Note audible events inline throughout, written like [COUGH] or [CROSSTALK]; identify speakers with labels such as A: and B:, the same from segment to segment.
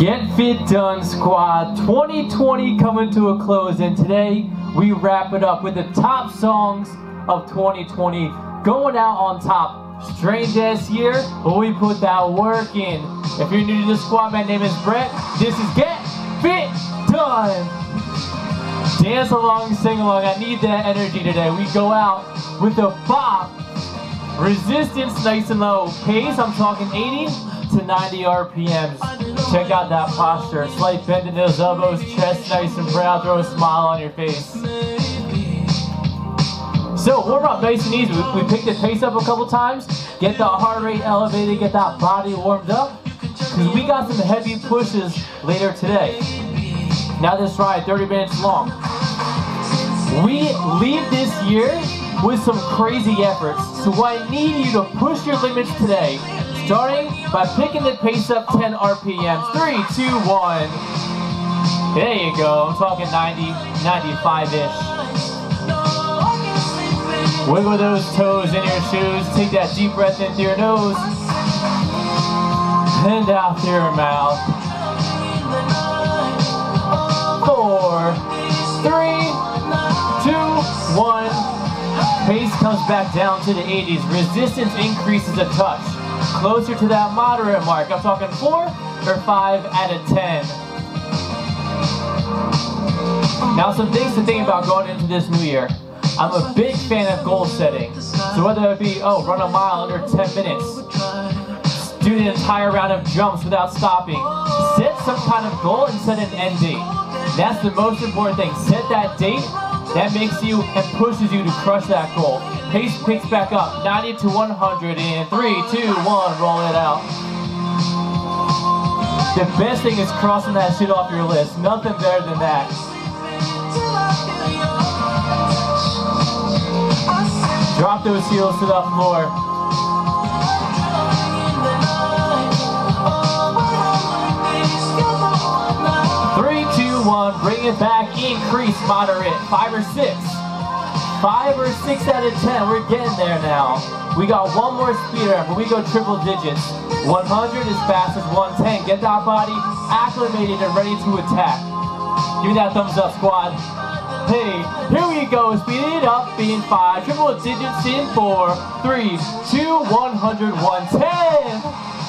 A: Get Fit Done Squad 2020 coming to a close, and today we wrap it up with the top songs of 2020 going out on top. Strange ass year, but we put that work in. If you're new to the squad, my name is Brett. This is Get Fit Done. Dance along, sing along. I need that energy today. We go out with the bop. Resistance nice and low. Pace, I'm talking 80 to 90 RPMs. Check out that posture. Slight bend in those elbows, chest nice and proud. Throw a smile on your face. So warm up nice and easy. We, we pick the pace up a couple times. Get that heart rate elevated. Get that body warmed up. Because we got some heavy pushes later today. Now this ride, 30 minutes long. We leave this year with some crazy efforts. So I need you to push your limits today. Starting by picking the pace up 10 RPMs. Three, two, one. There you go. I'm talking 90, 95-ish. Wiggle those toes in your shoes. Take that deep breath in through your nose. And out through your mouth. Four, three, two, one. Pace comes back down to the 80s. Resistance increases a touch. Closer to that moderate mark. I'm talking four or five out of 10. Now some things to think about going into this new year. I'm a big fan of goal setting. So whether it be, oh, run a mile under 10 minutes, do an entire round of jumps without stopping, set some kind of goal and set an end date. That's the most important thing. Set that date that makes you and pushes you to crush that goal. Pace picks back up, 90 to 100 in 3, 2, 1, roll it out. The best thing is crossing that shit off your list. Nothing better than that. Drop those heels to the floor. One, bring it back, increase, moderate, five or six. Five or six out of 10, we're getting there now. We got one more speed ramp, but we go triple digits. 100 as fast as 110. Get that body acclimated and ready to attack. Give me that thumbs up, squad. Hey, here we go. Speed it up in five. Triple digits in four, three, two, 100, 110.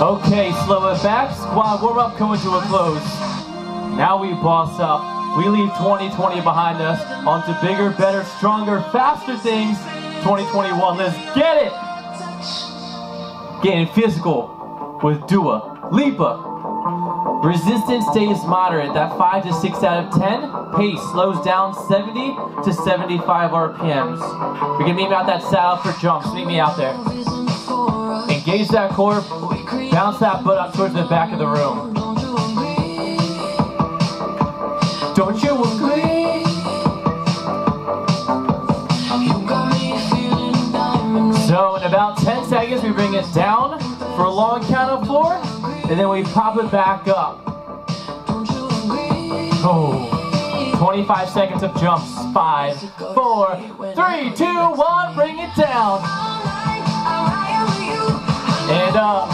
A: Okay, slow it back. Squad warm up coming to a close. Now we boss up. We leave 2020 behind us onto bigger, better, stronger, faster things. 2021, let's get it! Getting physical with Dua Lipa. Resistance stays moderate, that 5 to 6 out of 10. Pace slows down 70 to 75 RPMs. You're gonna meet me out that saddle for jumps, meet me out there. Engage that core, bounce that butt up towards the back of the room. Don't you agree? So in about 10 seconds, we bring it down for a long count of four, and then we pop it back up. Oh, 25 seconds of jumps. Five, four, three, two, one, bring it down. And up.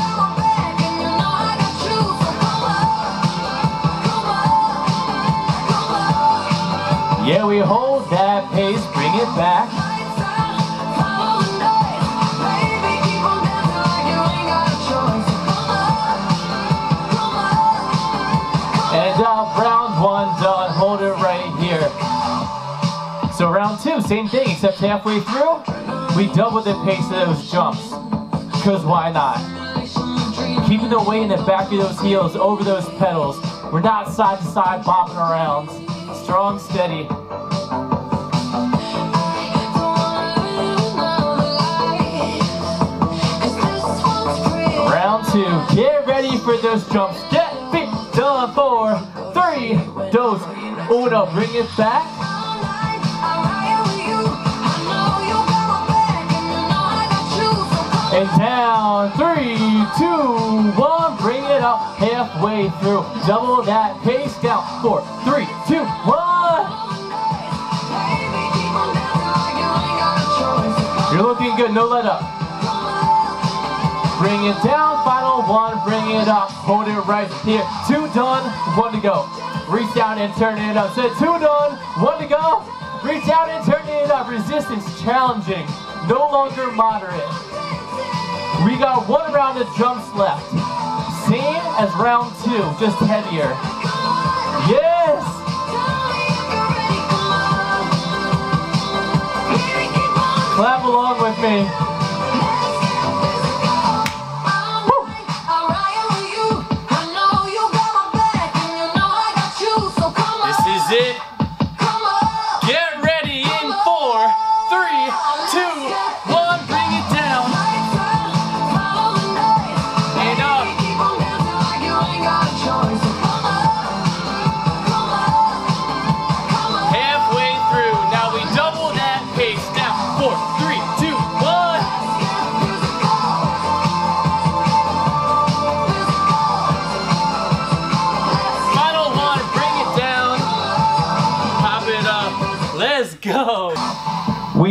A: Yeah, we hold that pace, bring it back. And up, round one done, hold it right here. So round two, same thing, except halfway through, we double the pace of those jumps. Cause why not? Keeping the weight in the back of those heels over those pedals. We're not side to side bopping around. Strong, steady. Round two, get ready for those jumps. Get fit, done, four, three, dos, uno, bring it back. And down, three, two, one. Bring it up halfway through. Double that pace. Down. Four, three, two, one. You're looking good. No let up. Bring it down. Final one. Bring it up. Hold it right here. Two done. One to go. Reach down and turn it up. Said two done. One to go. Reach out and turn it up. Resistance challenging. No longer moderate. We got one round of jumps left. Same as round two, just heavier. Yes! Clap along with me.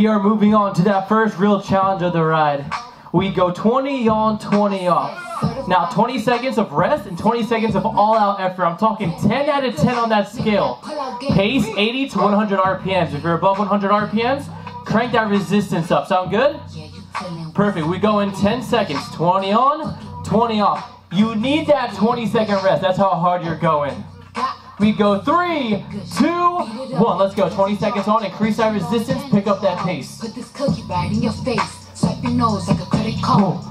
A: We are moving on to that first real challenge of the ride. We go 20 on, 20 off. Now 20 seconds of rest and 20 seconds of all-out effort. I'm talking 10 out of 10 on that scale. Pace 80 to 100 RPMs. If you're above 100 RPMs, crank that resistance up. Sound good? Perfect. We go in 10 seconds. 20 on, 20 off. You need that 20 second rest. That's how hard you're going. We go three, two, one. Let's go. 20 seconds on. Increase that resistance. Pick up that pace.
B: Put this cookie right in your face. Swipe your nose like a credit card.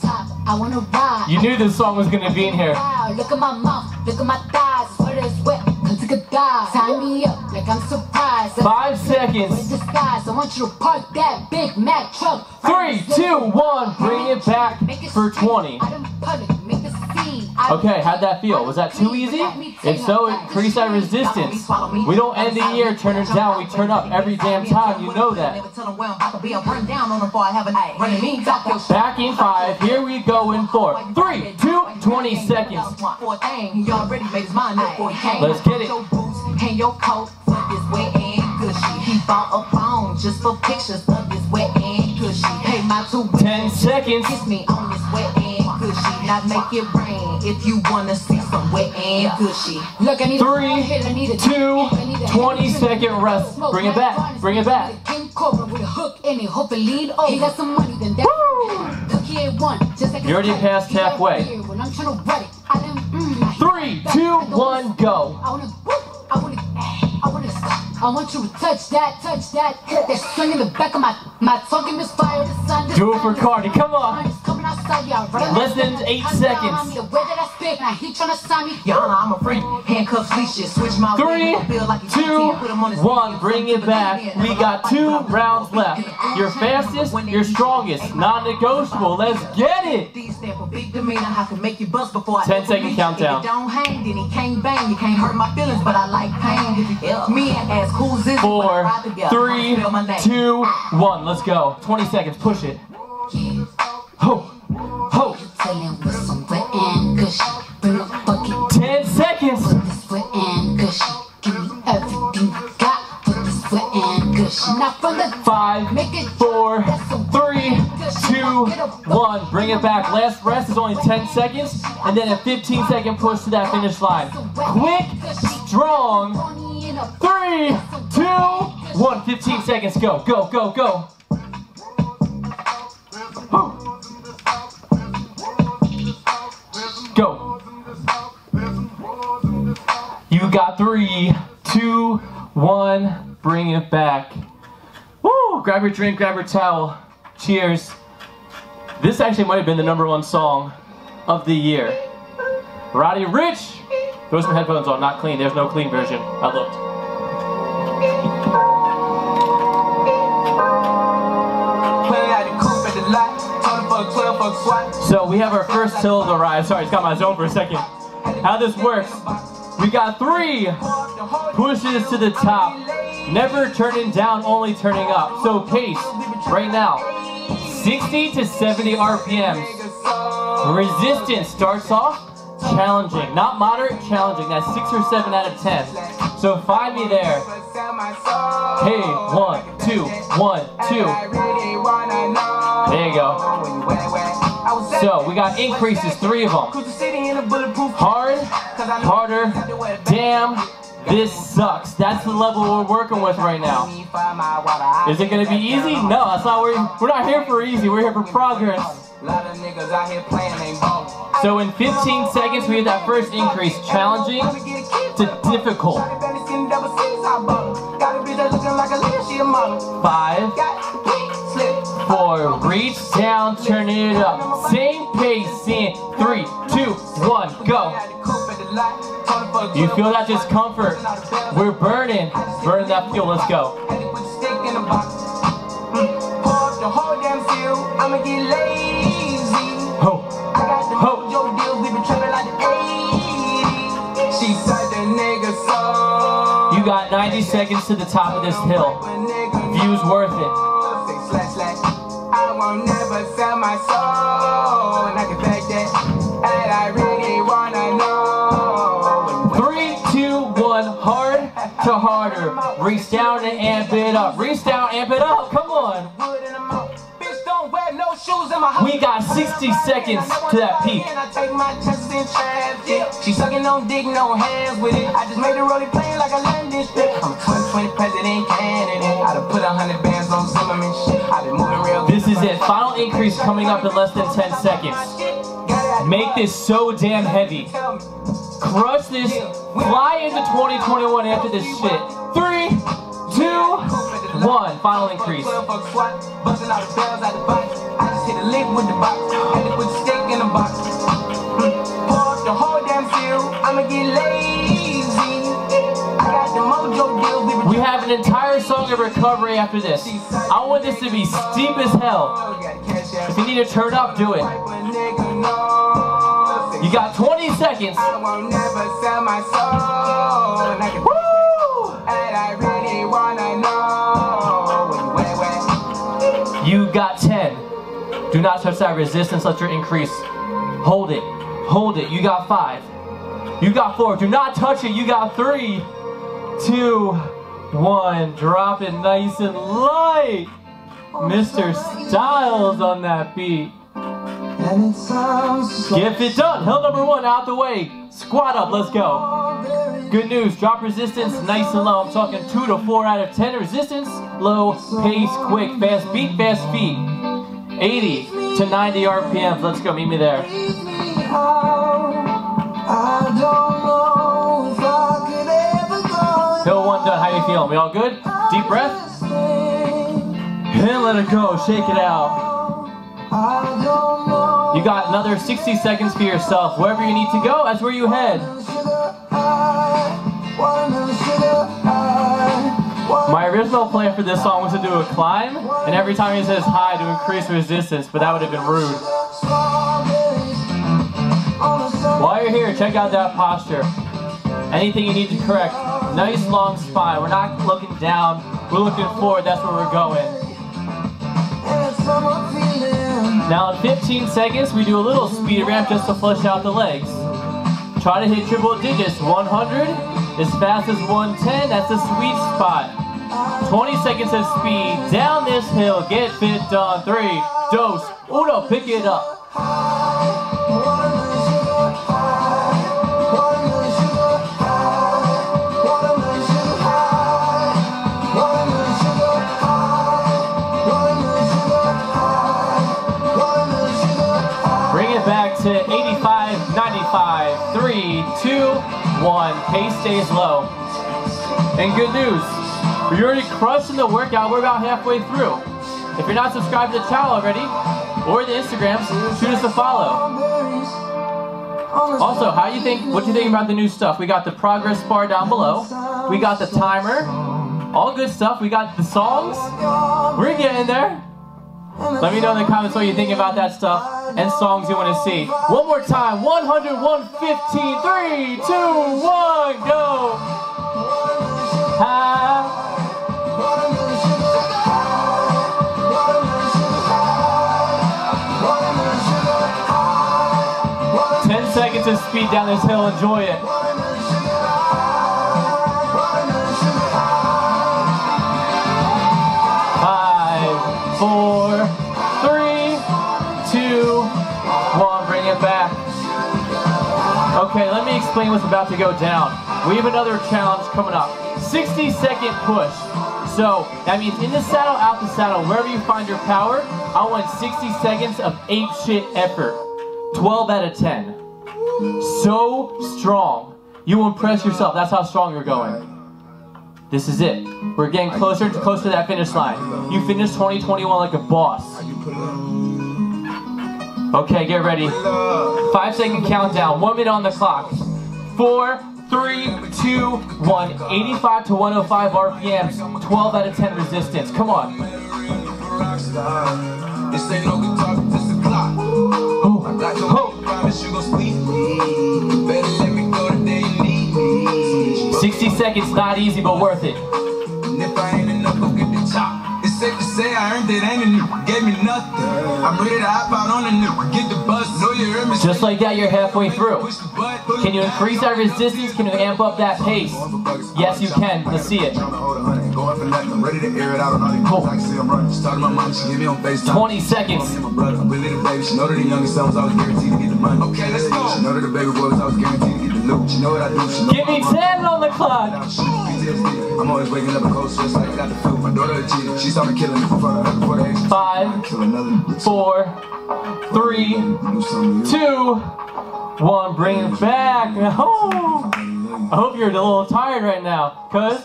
B: Top, I wanna ride.
A: You knew this song was gonna be in here.
B: Look at my mouth, look at my thighs. Sweat is wet, cause it. Tie me up like I'm surprised.
A: Five seconds.
B: disguise, I want you to park that Big Mac truck.
A: Three, two, one. Bring it back for
B: scream.
A: 20. Okay, how'd that feel? Was that too easy? If so, increase that resistance. We don't end the year turning down, we turn up every damn time, you know that. Back in five, here we go in four. Three, two, 20 seconds. Let's get it.
C: Hang your coat for this wet and gushy. He bought a phone just for pictures of this wet and gushy. Hey, my two
A: 10 seconds.
C: Kiss me on this wet and gushy. Now make it rain if you wanna see some wet and gushy.
B: Look, I need
A: Three,
B: a hit, I need a
A: two,
B: I need a
A: 20
B: hit.
A: second rest. Bring it back, bring it back.
B: With a hook in it, hope it lead over. He got some money, then that. Cookie ain't one, just like
A: You already passed halfway.
B: fear When I'm trying to run it, I done, mm,
A: Three, two, one, go.
B: I wanna, I wanna, I wanna. I want you to touch that, touch that. That string in the back of my, my tongue misfire. The sun,
A: Do it
B: sun,
A: for Cardi, come on.
B: Sun is coming outside, yeah, right
A: Less than eight seconds.
B: down, The way that I speak, now he tryna sign me.
C: Your Honor, I'm a. Handcuffs, leashes, switch my
A: Three,
C: way. Don't feel like a
A: two,
C: GT. Put 'em on his
A: one. Bring it back. We got two rounds left. Your fastest, your strongest. Non-negotiable. Let's get it.
C: These stand for big demeanor. I can make you bust before I
A: 10
C: ever
A: second countdown.
C: If you don't hang, then he bang. You can't hurt my feelings, but I like pain. Yeah. Me and as cool as this,
A: Four,
C: but ride together.
A: three,
C: Spell my name.
A: two, one. Let's go. 20 seconds. Push it.
B: Yeah.
A: Ho,
B: some a
A: 10 seconds.
B: put. Give everything got. Put this from the
A: Five,
B: make it
A: four, three, two, one. Bring it back. Last rest is only 10 seconds, and then a 15 second push to that finish line. Quick, strong. Three, two, one. 15 seconds. Go, go, go, go. You got three, two, one. Bring it back. Woo! Grab your drink, grab your towel. Cheers. This actually might have been the number one song of the year. Roddy Ricch! Throw some headphones on, not clean. There's no clean version. I looked. So we have our first the ride. Sorry, it's got my zone for a second. How this works, we got three pushes to the top. Never turning down, only turning up. So pace, right now, 60 to 70 RPMs. Resistance starts off challenging, not moderate, challenging. That's six or seven out of ten. So find me there. Hey, one, two, one, two. There you go. So we got increases, three of them. Hard, harder, damn, this sucks. That's the level we're working with right now. Is it gonna be easy? No, that's not we're we're not here for easy, we're here for progress. So in 15 seconds we have that first increase, challenging to difficult. Five, four, reach down, turn it up. Same pace in three, two, one, go. You feel that discomfort? We're burning. Burn that fuel. Let's go.
D: I'ma get lazy.
A: Ho.
D: I got the
A: Ho.
D: mojo deals, we been trapping like the 80s. She said the nigga so.
A: You got 90 seconds to the top of this hill. View's worth it.
D: Slash, slash. I won't never sell my soul. And I can back that. And I really wanna know.
A: Three, two, one, hard to harder. Reach down and amp it up. Reach down, amp it up. Come on.
D: Wood in the mouth. Bitch, don't wear no shoes in my house.
A: We got 60 seconds to that peak.
D: I take my chances in traffic. She sucking on dick, no hands with it. I just made her roll it plain like a landing strip. I'm a 2020 president candidate. I done put a hundred bands on Zimmerman shit. I been moving real
A: This is Final increase coming up in less than 10 seconds. Make this so damn heavy. Crush this. Fly into 2021 after this shit. Three, two, one. Final increase.
D: I'ma get lazy. We
A: have an entire song of recovery after this. I want this to be steep as hell. If you need to turn up, do it. You got 20 seconds.
D: I won't never sell my soul. And I can
A: Woo! You got 10. Do not touch that resistance. Let your increase. Hold it. Hold it. You got 5. You got 4. Do not touch it. You got 3, 2, 1. Drop it nice and light. Oh, Mr. Styles on that beat.
D: And it sounds so
A: Get it done. Hill number one out the way. Squat up. Let's go. Good news. Drop resistance nice and low. I'm talking 2 to 4 out of 10. Resistance low, pace quick, fast beat, fast feet. 80 to 90 RPMs. Let's go. Meet me there. We all good? Deep breath. And let it go. Shake it out. You got another 60 seconds for yourself. Wherever you need to go, that's where you head. My original plan for this song was to do a climb, and every time he says hi to increase resistance, but that would have been rude. While you're here, check out that posture. Anything you need to correct. Nice long spine. We're not looking down, we're looking forward, that's where we're going. Now in 15 seconds, we do a little speed ramp just to flush out the legs. Try to hit triple digits, 100, as fast as 110, that's the sweet spot. 20 seconds of speed, down this hill, get fit done. Three, dos, uno, pick it up. Pace stays low. And good news, you're already crushing the workout. We're about halfway through. If you're not subscribed to the channel already, or the Instagrams, shoot us a follow. Also, how do you think? What do you think about the new stuff? We got the progress bar down below. We got the timer. All good stuff. We got the songs. We're getting there. Let me know in the comments what you think about that stuff and songs you want to see. One more time. 100, 115, 3, 2, 1, go. Ah. seconds of speed down this hill. Enjoy it. Okay, let me explain what's about to go down. We have another challenge coming up. 60 second push. So that means in the saddle, out the saddle, wherever you find your power, I want 60 seconds of ape shit effort. 12 out of 10. So strong. You will impress yourself. That's how strong you're going. This is it. We're getting closer and closer to that finish line. You finished 2021 like a boss. Okay, get ready. Five second countdown. One minute on the clock. Four, three, two, one. 85 to 105 RPMs. 12 out of 10 resistance. Come on.
C: This ain't no guitar, this a clock. I got your
A: Ho.
C: promise you gon' sleep. Better let me go the day you need me.
A: 60 seconds, not easy, but worth it.
C: And if I ain't enough, go get the chop. It's safe to say I earned it, ain't a nigga gave me nothing. I'm ready to hop out on a nigga, get the bus. Know you heard me.
A: Just like that, you're halfway through.
C: Push the button.
A: Can you increase that resistance? Can you amp up that pace? Yes, you can. Let's see it.
C: Going for nothing. I'm ready to air it out on all these
A: Cool.
C: I can see I'm running. Just talking to my mom, she hit me on FaceTime.
A: 20 seconds.
C: I'm really the baby. She know that the youngest son was always guaranteed to get the money. Okay, let's go. She know that the baby boy was always guaranteed to get the loot. She know what I do. She know
A: Give me 10 on the clock.
C: I'm always waking up a cold sweats like I got the flu. My daughter a cheater. She me killing me front her before the.
A: Five, four, three,
C: Do something to you.
A: two, one. Bring it back. Oh. I hope you're a little tired right now, cuz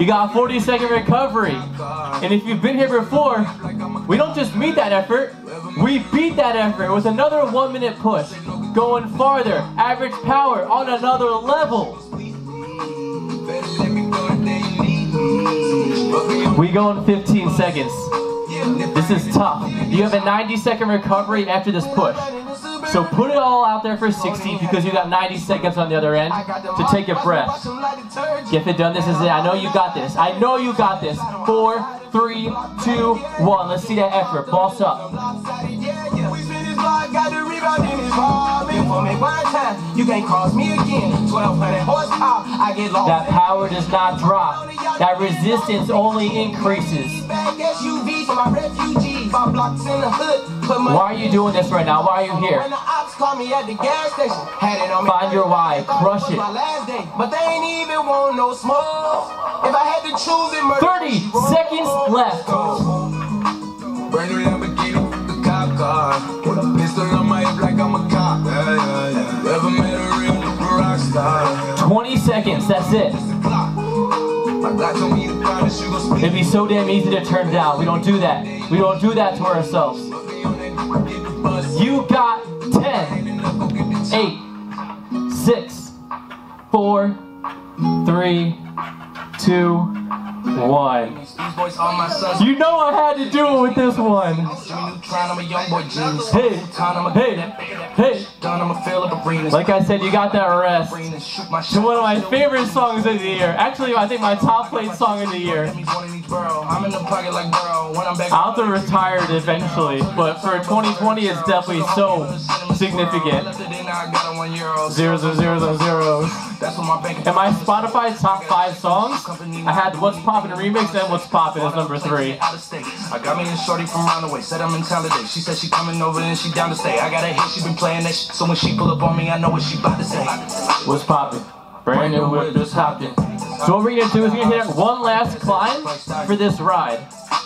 A: you got a 40 second recovery. And if you've been here before, we don't just meet that effort, we beat that effort with another one minute push. Going farther, average power on another level. We go in 15 seconds. This is tough. You have a 90 second recovery after this push. So put it all out there for 60 because you got 90 seconds on the other end to take a breath. Get it done. This is it. I know you got this. I know you got this. Four, three, two, one. Let's see that effort. Boss up.
C: You can't cross me again. 1200 horsepower, I get lost.
A: That power does not drop. That resistance only increases.
C: Bag SUV for my refugees. Five blocks in the hood.
A: Why are you doing this right now? Why are you here?
C: When the ops called me at the gas station, had it on me.
A: Find your why. Crush it.
C: My last day, but they ain't even want no smoke. If I had to choose it, murder
A: 30
C: she wrote.
A: seconds left.
C: Brand new Lamborghini, the cop car. Put a pistol on my hip like I'm a cop. Yeah, yeah, yeah. Ever met a real rock star?
A: 20 seconds. That's it.
C: The clock. My God told me to promise you gon' split.
A: It'd be so damn easy to turn down. We don't do that. We don't do that to ourselves. You got 10, 8, 6, Like I said, you got that rest. To one of my favorite songs of the year. Actually, I think my top played song of the year.
C: I'm in the pocket like Burrow. When I'm back,
A: I'll have to retire it eventually, but for 2020, it's definitely so significant. Zero, zero, zero, zero, zero.
C: That's what my bank
A: In my Spotify top five songs, I had What's Poppin' remix and What's Poppin' is number three.
C: Out of state. I got me a shorty from round the way. Said I'm in town today. She said she coming over and she down to stay. I got a hit. She been playing that shit. So when she pull up on me, I know what she about to say.
A: What's Poppin'? Brand new whip just hopped in. So what we're gonna do is we're gonna hit one last climb for this ride.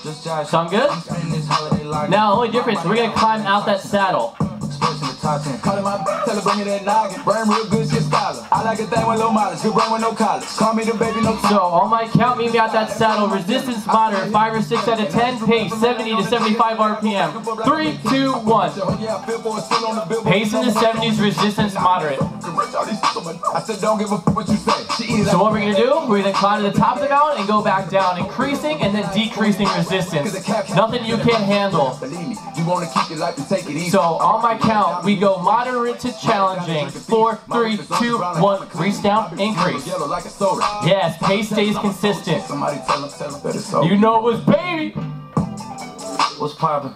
C: Just
A: Sound good?
C: Spending this holiday life.
A: Now, only difference, we're gonna climb out that saddle.
C: Sports in the top 10. Call my tell her bring me that noggin. Burn real good, shit scholar. I like a thing with low mileage. Good brain with no college. Call me the baby, no
A: So on my count, meet me out that saddle. Resistance moderate, five or six out of ten. Pace 70 to 75 RPM. Three, two, one. Pace in the 70s, resistance moderate.
C: I said, don't give a fuck what you say. She eat it
A: So what we're gonna do, we're gonna climb to the top of the mountain and go back down, increasing and then decreasing resistance. Nothing you can't handle.
C: Believe me, you wanna keep your life and take it easy.
A: So on my count, we go moderate to challenging. Four, three, two, one. Reach down, increase.
C: Yellow like a soda.
A: Yes, pace stays consistent.
C: Somebody tell him, tell him that it's so.
A: You know it was baby.
C: What's poppin'?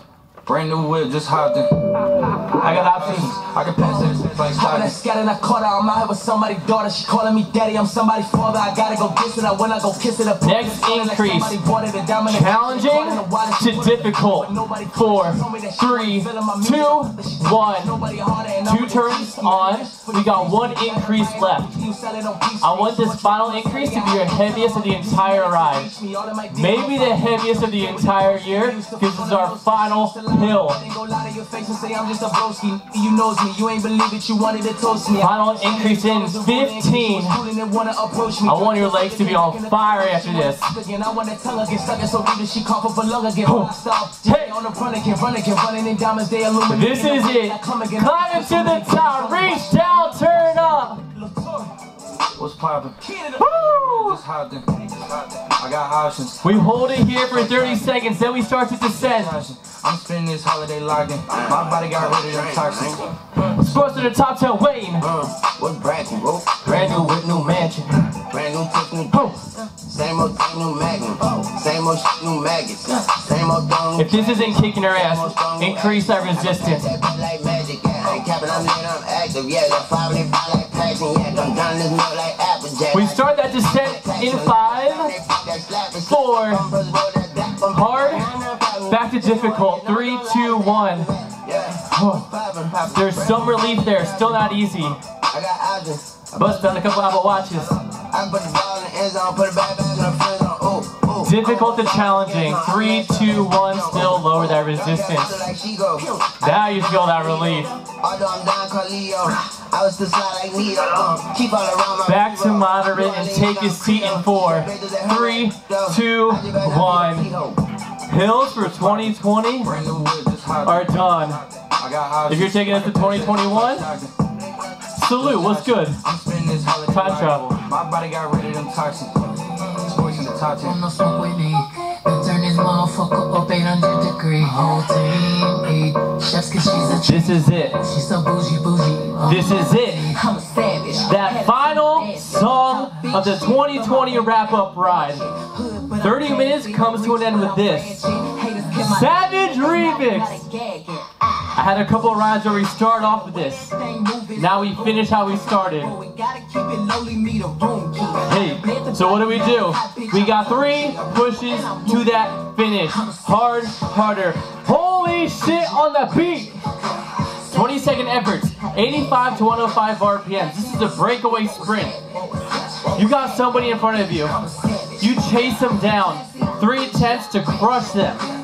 C: Brand new whip, just hopped in. I got options. I can pass it like
D: How
C: Stockton.
D: that scattered, I caught her. I'm out here with somebody's daughter. She calling me daddy. I'm somebody's father. I gotta go kiss it. I when I go kiss it. I put
A: Next
D: it on like
A: increase.
D: somebody bought it, a diamond and
A: Challenging
D: caught it in a wallet. She
A: to difficult.
D: but nobody
A: Four,
D: told me that she
A: three,
D: wasn't feeling my music.
A: two,
D: But she told me
A: one.
D: nobody harder and
A: Two
D: nobody
A: turns on. We got one increase left.
D: You sell it on piece.
A: I want this final increase to be your heaviest of the entire ride. Maybe the heaviest of the entire year, because this is our final hill.
D: Ain't gonna lie to your face and say I'm just a broski. You knows me. You ain't believe it. You wanted to toast me.
A: Final increase in 15. I want your legs to be on fire after this.
D: I want to tell her get stuck so deep that she cough up a lung again. Stop.
A: Hey.
D: On the run again, run again, running in diamonds, they illuminate.
A: This is it. Climbing to the top, reach down, turn up.
C: What's poppin'?
A: Woo!
C: Just hopped in. I got options.
A: We hold it here for 30 seconds, then we start to descend.
C: I'm spending this holiday locked in. My body got rid of them toxins.
A: Sports to the top 10, Wayne.
E: Uh, what's bragging, bro?
A: Brand new with new mansion.
E: Brand new tick, new
A: Oh,
E: Same old thing, new magnum. Same old shit, new maggots. Same old thing, new
A: if this isn't kicking her ass, increase that resistance.
E: Like magic, yeah. I ain't capping, I'm lit, I'm active, yeah. Got five lit, five like
A: We start that descent in five, four, hard, back to difficult. Three, two, one. Oh, [SIGHS] there's some relief there, still not easy. Bust down a couple Apple Watches. Difficult to challenging. Three, two, one, still lower that resistance. Now you feel that relief. Back to moderate and take a seat in four. Three, two, one. Hills for 2020
C: Brand new whip, just hopped
A: are done. If you're taking us to 2021, salute, what's good? Time travel.
C: My body got rid of them toxins. Sports in the top 10.
B: no smoke with me. Then turn this motherfucker up 800 degree. Whole team eat chefs cause she's a
A: This is it.
B: She's so bougie, bougie.
A: Oh, this is it.
B: I'm a savage.
A: That final song of the 2020 wrap up ride. 30 minutes comes to an end with this. Savage Remix. I had a couple of rides where we start off with this. Now we finish how we started. Hey, so what do we do? We got three pushes to that finish. Hard, harder. Holy shit on the beat! 20 second efforts, 85 to 105 RPMs. This is a breakaway sprint. You got somebody in front of you. You chase them down. Three attempts to crush them.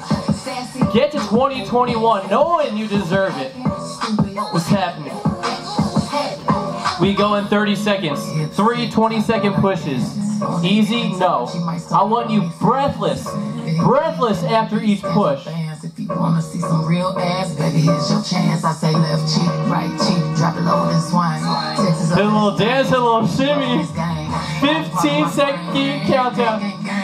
A: Get to 2021 knowing you deserve it. What's happening? We go in 30 seconds. Three 20 second pushes. Easy? No. I want you breathless. Breathless after each push.
B: If you wanna see some real ass, baby, here's your chance. I say left cheek, right cheek, drop it low and swing.
A: Did a little dance, a little shimmy. 15 second countdown.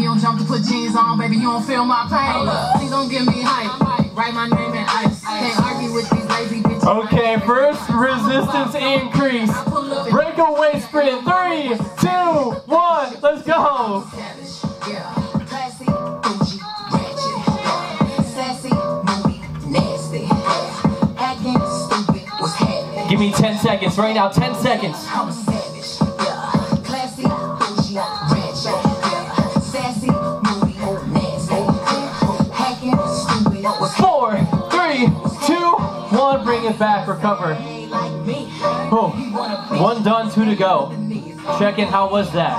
B: You don't jump to put jeans on, baby. You don't feel my pain. Please don't give me hype. Write my name in ice. Can't argue with these lazy bitches.
A: Okay, first resistance increase. Breakaway sprint. Three, two, one. Let's go.
B: Yeah. Classy, bougie, ratchet. Sassy, moody, nasty. Acting stupid, what's happening?
A: Give me 10 seconds right now. 10 seconds. Bring it back. Recover. Oh, one done, two to go. Check in. How was that?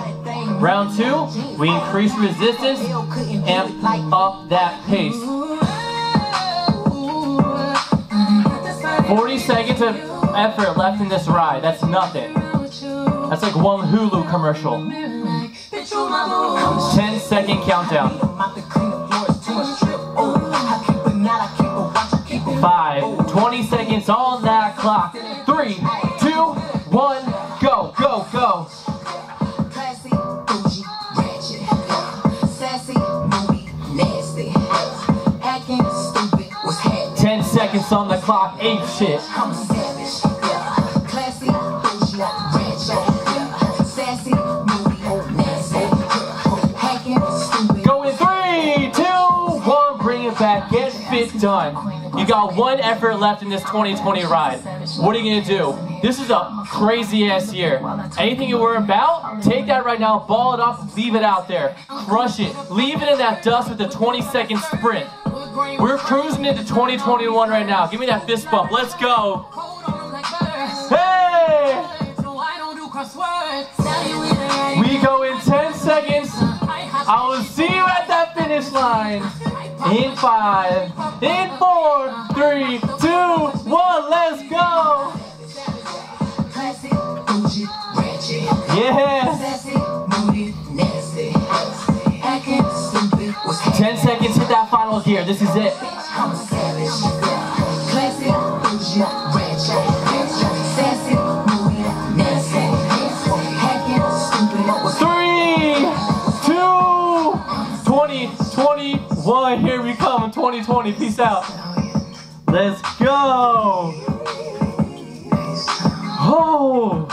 A: Round two, we increase resistance, amp up that pace. 40 seconds of effort left in this ride. That's nothing. That's like one Hulu commercial. 10 second countdown. Five, 20 seconds on that clock. Three, two, one, go, go, go.
B: Classy, bougie, ratchet. Sassy, moody, nasty. Acting stupid, what's happening?
A: 10 seconds on the clock, ape shit.
B: I'm a savage. Yeah. Classy, bougie, ratchet. Yeah. Sassy, moody, nasty. Hacking, stupid.
A: Go in three, two, one, bring it back, get. Fit Done. You got one effort left in this 2020 ride. What are you gonna do? This is a crazy ass year. Anything you were about, take that right now, ball it up, leave it out there. Crush it. Leave it in that dust with a 20 second sprint. We're cruising into 2021 right now. Give me that fist bump. Let's go. Hey! We go in 10 seconds. I will see you at that finish line. In five, in four, three, two, one, let's go.
B: Classic, bougie, ratchet.
A: Yeah.
B: Sassy, moody, nasty. Acting stupid, was
A: 10 seconds, hit that final gear. This is it. 2020. Peace out. Let's go. Oh,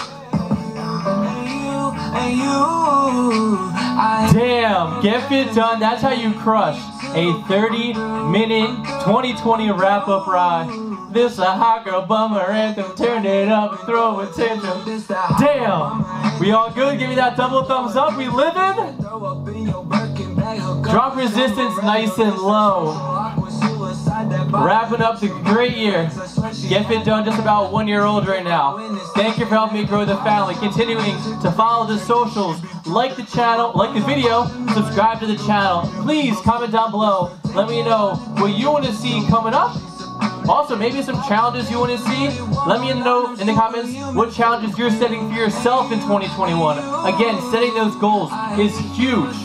A: damn. Get fit done. That's how you crush a 30 minute 2020 wrap up ride. This a hot girl bummer anthem. Turn it up and throw a tantrum. Damn. We all good? Give me that double thumbs up. We living? Drop resistance nice and low. Wrapping up the great year. Get Fit Done just about one year old right now. Thank you for helping me grow the family. Continuing to follow the socials, like the channel, like the video, subscribe to the channel. Please comment down below. Let me know what you want to see coming up. Also, maybe some challenges you want to see. Let me know in the comments what challenges you're setting for yourself in 2021. Again, setting those goals is huge.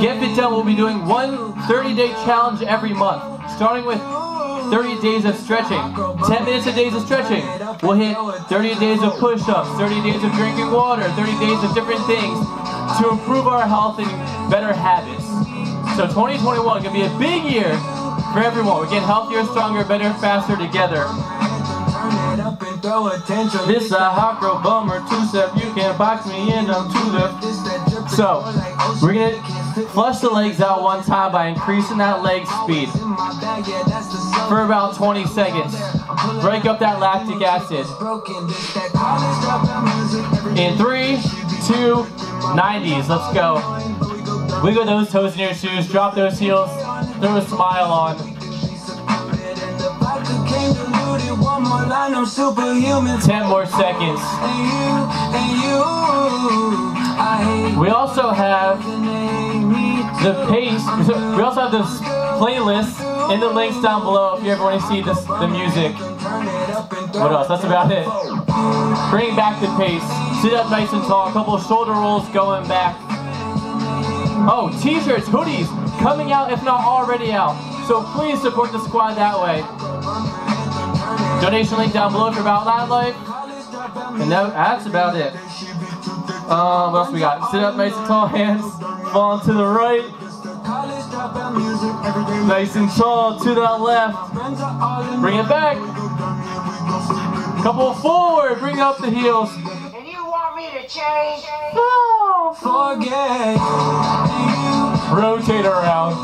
A: Get Fit Done will be doing one 30 day challenge every month, starting with 30 days of stretching, 10 minutes a days of stretching. We'll hit 30 days of push ups, 30 days of drinking water, 30 days of different things to improve our health and better habits. So 2021 gonna be a big year for everyone. We're getting healthier, stronger, better, faster together. This is a hot girl bummer, two step. You can't box me in, I'm two left. So, we're gonna flush the legs out one time by increasing that leg speed for about 20 seconds. Break up that lactic acid. In three, two, 90s. Let's go. Wiggle those toes in your shoes, drop those heels, throw a smile on. Ten more seconds. We also have the pace. [LAUGHS] We also have this playlist in the links down below if you ever want to see this, the music. What else? That's about it. Bring back the pace. Sit up nice and tall. A couple of shoulder rolls going back. Oh, t-shirts, hoodies coming out if not already out. So please support the squad that way. Donation link down below for About That Life. And that, that's about it. Um, what else we got? Sit up nice and tall, hands falling to the right. Nice and tall to that left. Bring it back. Couple forward, bring up the heels.
E: And you want me to change?
A: Oh,
C: Forget
A: rotate around.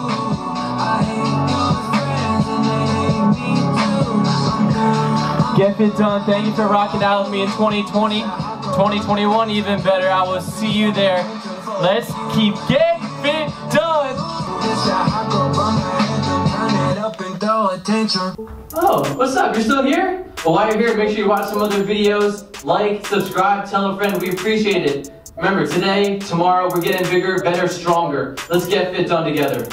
A: Get it Done. Thank you for rocking out with me in 2020. 2021, even better. I will see you there. Let's keep Get Fit Done. Oh, what's up? You're still here? Well, while you're here, make sure you watch some other videos. Like, subscribe, tell a friend. We appreciate it. Remember, today, tomorrow, we're getting bigger, better, stronger. Let's get fit done together.